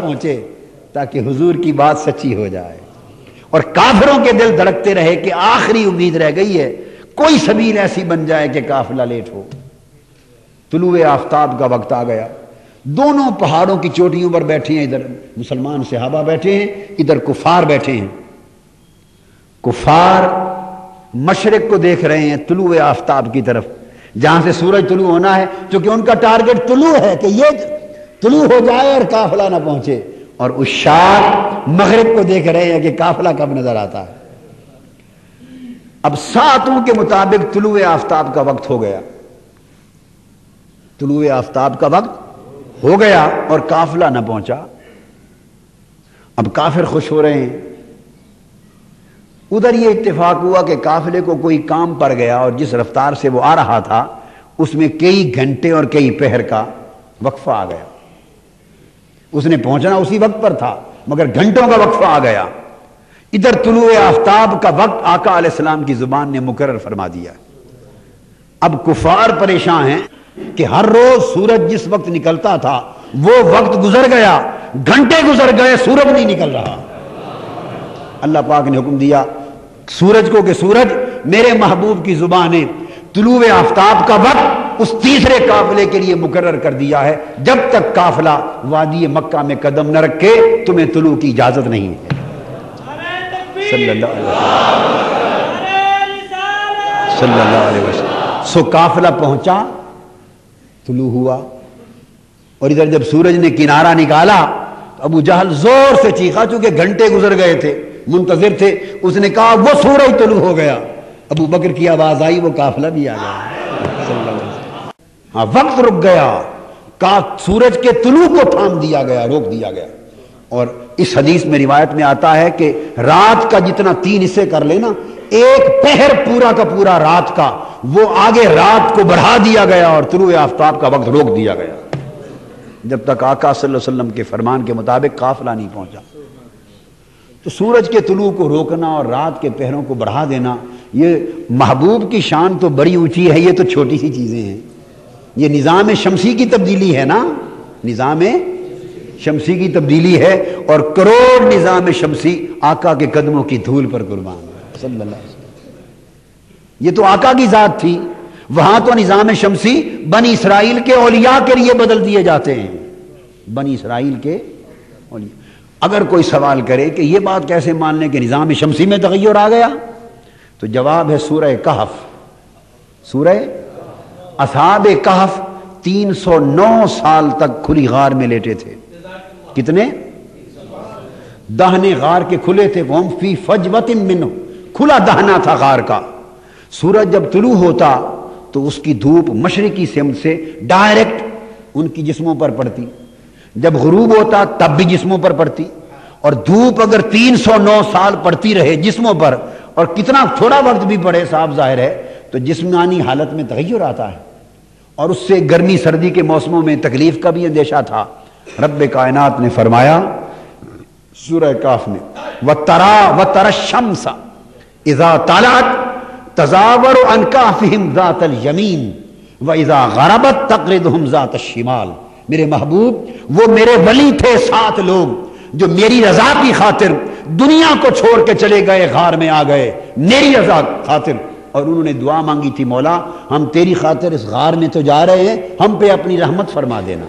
पहुँचे ताकि हुजूर की बात सच्ची हो जाए। और काफिरों के दिल धड़कते रहे कि आखिरी उम्मीद रह गई है, कोई सबील ऐसी बन जाए कि काफिला लेट हो। तुलु आफ्ताब का वक्त आ गया। दोनों पहाड़ों की चोटियों पर बैठे हैं, इधर मुसलमान सहाबा बैठे हैं, इधर कुफार बैठे हैं। कुफार मशरक को देख रहे हैं तुलु आफ्ताब की तरफ़, जहाँ से सूरज तुलु होना है, क्योंकि उनका टारगेट तुलु है कि ये तुलु हो जाए और काफिला ना पहुँचे। और उस शार मगरब को देख रहे हैं कि काफिला कब नज़र आता है। अब सातों के मुताबिक तुलु आफ्ताब का वक्त हो गया। तुलु आफ्ताब का वक्त हो गया और काफिला ना पहुँचा। अब काफिर खुश हो रहे हैं। उधर ये इत्तेफाक हुआ कि काफिले को कोई काम पड़ गया और जिस रफ्तार से वो आ रहा था, उसमें कई घंटे और कई पहर का वक्फा आ गया। उसने पहुँचना उसी वक्त पर था, मगर घंटों का वक्फा आ गया। इधर तुलु आफ्ताब का वक्त आका अलैहिस्सलाम की ज़ुबान ने मुकर फरमा दिया। अब कुफार परेशान हैं कि हर रोज सूरज जिस वक्त निकलता था, वो वक्त गुजर गया, घंटे गुजर गए, सूरज नहीं निकल रहा। अल्लाह पाक ने हुक्म दिया, सूरज को कि सूरज, मेरे महबूब की ज़ुबान है तुलु आफ्ताब का वक्त उस तीसरे काफिले के लिए मुकर कर दिया है। जब तक काफिला वादी मक्का में कदम न रखे, तुम्हें तुलू की इजाज़त नहीं है। सो काफिला पहुँचा, तुलु हुआ। और इधर जब सूरज ने किनारा निकाला तो अबू जहल ज़ोर से चीखा, चूँकि घंटे गुजर गए थे, मुंतजिर थे, उसने कहा, वो सूरज तुलू हो गया। अबू बकर की आवाज़ आई, वो काफिला भी आ गया। हाँ वक्त रुक गया। का सूरज के तुलू को थाम दिया गया, रोक दिया गया। और इस हदीस में रिवायत में आता है कि रात का जितना तीन हिस्से कर लेना, एक पहर पूरा का पूरा रात का, वो आगे रात को बढ़ा दिया गया और तुलु आफ्ताब का वक्त रोक दिया गया। जब तक आका वसल्लम के फरमान के मुताबिक काफिला नहीं पहुँचा। तो सूरज के तुलू को रोकना और रात के पहरों को बढ़ा देना, ये महबूब की शान तो बड़ी ऊँची है, ये तो छोटी सी चीज़ें हैं। ये निज़ाम शमसी की तब्दीली है ना? निज़ाम शमसी की तब्दीली है और करोड़ निज़ाम शमसी आका के कदमों की धूल पर कुर्बान। ये तो आका की जात थी। वहाँ तो निज़ाम शमसी बन इसराइल के औलिया के लिए बदल दिए जाते हैं। बन इसराइल के औलिया। अगर कोई सवाल करे कि यह बात कैसे मान लें कि निज़ाम शमसी में तगैर आ गया तो जवाब है सूरह कहफ। सूरह असाब कहफ 309 साल तक खुली गार में लेटे थे। कितने? दहने गार के खुले थे। वम फ़ी फजवत मिनो खुला दहना था गार का। सूरज जब तुलू होता तो उसकी धूप मशरकी सिमत से डायरेक्ट उनकी जिस्मों पर पड़ती। जब गरूब होता, तब भी जिस्मों पर पड़ती। और धूप अगर 309 साल पड़ती रहे जिस्मों पर, और कितना थोड़ा वक्त भी पड़े साफ़ ज़ाहिर है तो जिस्मानी हालत में तगैर आता है। और उससे गर्मी, सर्दी के मौसमों में तकलीफ़ का भी अंदेशा था। रब कायनात ने फरमाया, सूरह काफ में, व तरा, व तरशमसा इजा तालात तजावर यमीन, व इजा गरबत जात शिमाल। मेरे महबूब, वो मेरे वली थे सात लोग, जो मेरी रजा की खातिर दुनिया को छोड़ के चले गए गार में आ गए। मेरी रजा खातिर और उन्होंने दुआ मांगी थी, मौला, हम तेरी खातिर इस गार में तो जा रहे हैं, हम पे अपनी रहमत फरमा देना।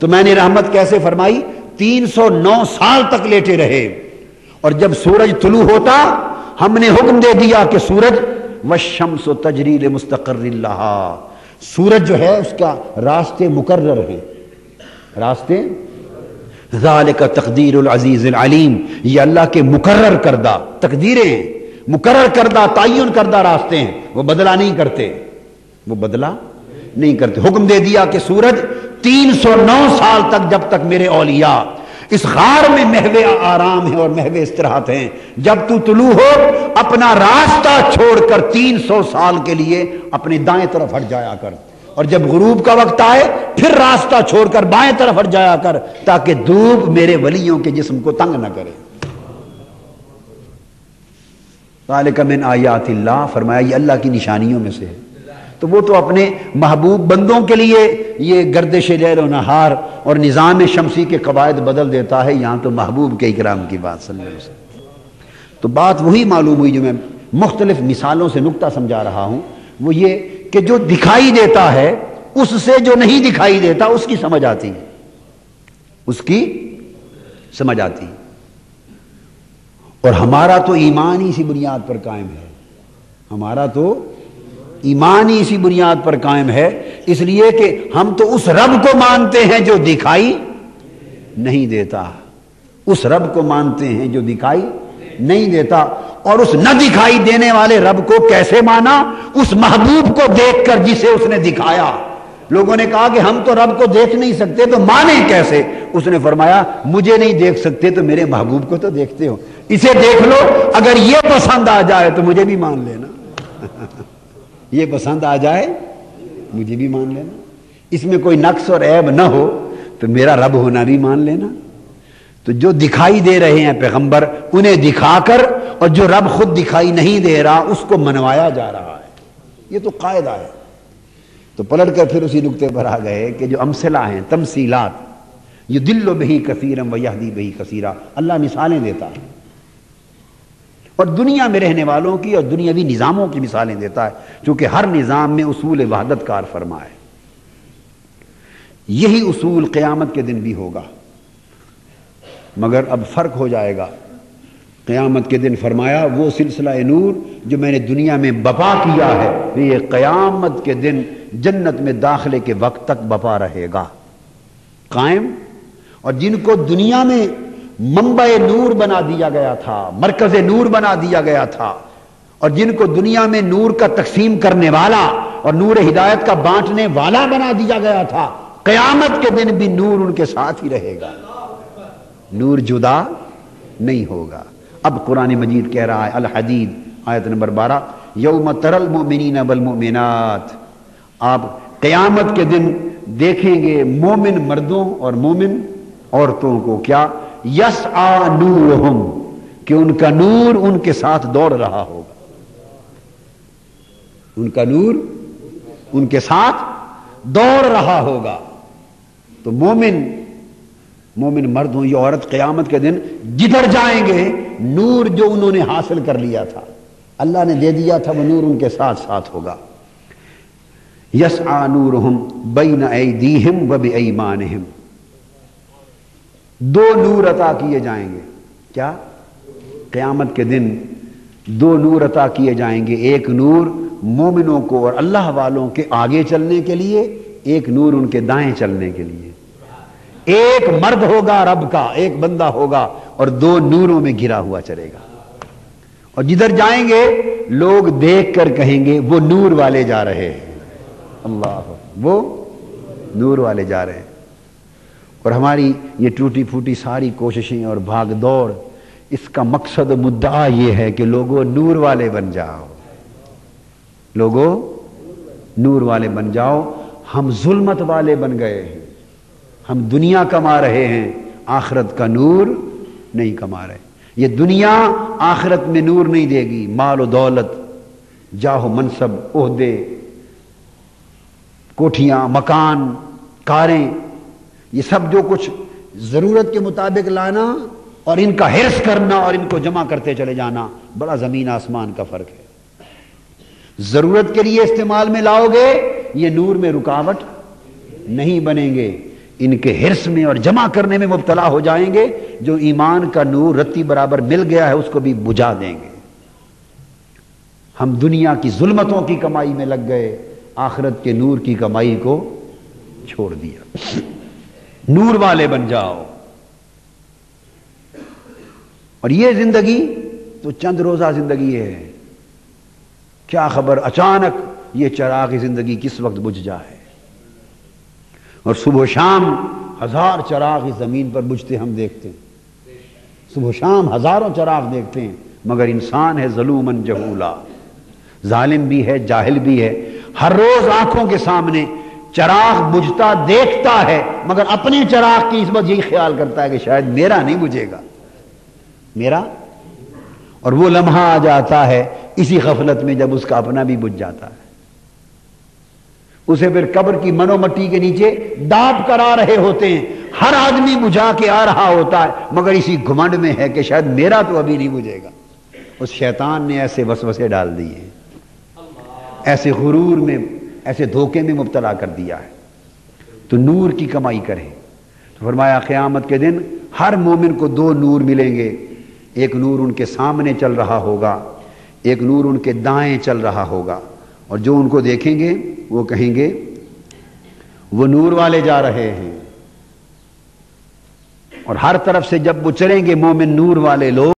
तो मैंने रहमत कैसे फरमाई? 309 साल तक लेटे रहे। और जब सूरज तुलू होता, हमने हुक्म दे दिया कि सूरज व शम्स तजरील मुस्तकर सूरज जो है, उसका रास्ते मुकर्र है। रास्ते? जाल का तकदीर अज़ीज़ अलीम। ये अल्लाह के मुकर्र करदा। तकदीरें। मुकर्र करदा तयन करदा रास्ते हैं। वो बदला नहीं करते। वो बदला नहीं करते। हुक्म दे दिया कि सूरज 309 साल तक जब तक मेरे औलिया, इस गार में महवे आराम है और महवे istirahat हैं। जब तू तुलू हो, अपना रास्ता छोड़कर 300 साल के लिए अपने दाएँ तरफ़ हट जाया कर। और जब गुरूब का वक्त आए, फिर रास्ता छोड़कर बाएँ तरफ़ हट जाया कर, ताकि धूप मेरे वलियों के जिस्म को तंग ना करे। तालिकमिन आयातिल्ला फरमाया, ये अल्लाह की निशानियों में से है। तो वो तो अपने महबूब बंदों के लिए ये गर्दिश लैल नहार और निज़ाम शमसी के कवायद बदल देता है, यहाँ तो महबूब के इकराम की बात समझ तो बात वही मालूम हुई जो मैं मुख्तलिफ़ मिसालों से नुकता समझा रहा हूँ। वो ये कि जो दिखाई देता है, उससे जो नहीं दिखाई देता, उसकी समझ आती है। उसकी समझ आती है। और हमारा तो ईमान ही इसी बुनियाद पर कायम है। हमारा तो ईमान ही इसी बुनियाद पर कायम है, इसलिए कि हम तो उस रब को मानते हैं जो दिखाई नहीं देता। उस रब को मानते हैं जो दिखाई नहीं देता। और उस न दिखाई देने वाले रब को कैसे माना? उस महबूब को देखकर जिसे उसने दिखाया। लोगों ने कहा कि हम तो रब को देख नहीं सकते तो माने कैसे? उसने फरमाया, मुझे नहीं देख सकते तो मेरे महबूब को तो देखते हो। इसे देख लो, अगर ये पसंद आ जाए तो मुझे भी मान लेना। ये पसंद आ जाए, मुझे भी मान लेना। इसमें कोई नक्स और ऐब ना हो तो मेरा रब होना भी मान लेना। तो जो दिखाई दे रहे हैं पैगंबर, उन्हें दिखाकर और जो रब खुद दिखाई नहीं दे रहा, उसको मनवाया जा रहा है। ये तो कायदा है। तो पलट कर फिर उसी नुकते पर आ गए कि जो अमसला हैं, तमसीलात, ये दिल्लो बही कसीरम व यहदी बही कसीरा, अल्लाह मिसालें देता है। और दुनिया में रहने वालों की और दुनियावी निज़ामों की मिसालें देता है क्योंकि हर निज़ाम में उसूल वहादत कार फरमा है यही उसूल क़यामत के दिन भी होगा। मगर अब फ़र्क हो जाएगा। क़यामत के दिन फरमाया, वो सिलसिला नूर जो मैंने दुनिया में बपा किया है, ये क़यामत के दिन जन्नत में दाखिले के वक्त तक बपा रहेगा। कायम। और जिनको दुनिया में मंबा नूर बना दिया गया था, मरकज नूर बना दिया गया था। और जिनको दुनिया में नूर का तकसीम करने वाला और नूर हिदायत का बांटने वाला बना दिया गया था, कयामत के दिन भी नूर उनके साथ ही रहेगा। नूर जुदा नहीं होगा। अब कुरान मजीद कह रहा है अल हदीद आयत नंबर बारह, यौम तरल मोमिन बल मोमिनात। आप कयामत के दिन देखेंगे मोमिन मर्दों और मोमिन औरतों को क्या? यस आ नूर हम कि उनका नूर उनके साथ दौड़ रहा होगा। उनका नूर उनके साथ दौड़ रहा होगा। तो मोमिन मोमिन मर्द हो, या औरत क्यामत के दिन जिधर जाएँगे, नूर जो उन्होंने हासिल कर लिया था, अल्लाह ने दे दिया था वह नूर उनके साथ साथ होगा। यस आ नूर हम बई बेन दी हिम व बेईमान हिम दो नूर अता किए जाएँगे। क्या? क़यामत के दिन दो नूर अता किए जाएँगे। एक नूर मोमिनों को और अल्लाह वालों के आगे चलने के लिए, एक नूर उनके दाएँ चलने के लिए। एक मर्द होगा रब का, एक बंदा होगा और दो नूरों में घिरा हुआ चलेगा। और जिधर जाएँगे, लोग देख कर कहेंगे, वो नूर वाले जा रहे हैं। अल्लाह, वो नूर वाले जा रहे हैं। और हमारी ये टूटी फूटी सारी कोशिशें और भाग दौड़ इसका मकसद मुद्दा ये है कि लोगों नूर वाले बन जाओ। लोगों नूर वाले बन जाओ। हम जुल्मत वाले बन गए हैं। हम दुनिया कमा रहे हैं। आखरत का नूर नहीं कमा रहे। ये दुनिया आखरत में नूर नहीं देगी। माल दौलत, जाहो मनसब, ओहदे, कोठियाँ, मकान, कारें ये सब जो कुछ ज़रूरत के मुताबिक लाना और इनका हिरस करना और इनको जमा करते चले जाना, बड़ा ज़मीन आसमान का फ़र्क है। ज़रूरत के लिए इस्तेमाल में लाओगे, ये नूर में रुकावट नहीं बनेंगे। इनके हिरस में और जमा करने में मुबतला हो जाएँगे, जो ईमान का नूर रत्ती बराबर मिल गया है, उसको भी बुझा देंगे। हम दुनिया की जुल्मतों की कमाई में लग गए, आखरत के नूर की कमाई को छोड़ दिया। नूर वाले बन जाओ। और ये ज़िंदगी तो चंद रोजा ज़िंदगी है। क्या खबर? अचानक ये चराग ज़िंदगी किस वक्त बुझ जाए? और सुबह शाम हज़ार चराग इस ज़मीन पर बुझते हम देखते हैं। सुबह शाम हज़ारों चराग देखते हैं, मगर इंसान है जलूमन जहूला। जालिम भी है, जाहिल भी है। हर रोज आँखों के सामने चराग बुझता, देखता है, मगर अपने चराग की इस बात यही ख्याल करता है कि शायद मेरा नहीं बुझेगा। मेरा? और वो लम्हा आ जाता है, इसी गफलत में जब उसका अपना भी बुझ जाता है। उसे फिर कब्र की मनोमट्टी के नीचे दाप करा रहे होते हैं। हर आदमी बुझा के आ रहा होता है, मगर इसी घुमंड में है कि शायद मेरा तो अभी नहीं बुझेगा। उस शैतान ने ऐसे वसवसे डाल दिए। ऐसे गुरूर में ऐसे धोखे में मुबतला कर दिया है। तो नूर की कमाई करें। तो फरमाया, क़यामत के दिन हर मोमिन को दो नूर मिलेंगे। एक नूर उनके सामने चल रहा होगा, एक नूर उनके दाएँ चल रहा होगा। और जो उनको देखेंगे, वो कहेंगे, वो नूर वाले जा रहे हैं। और हर तरफ़ से जब वो चलेंगे, मोमिन नूर वाले लोग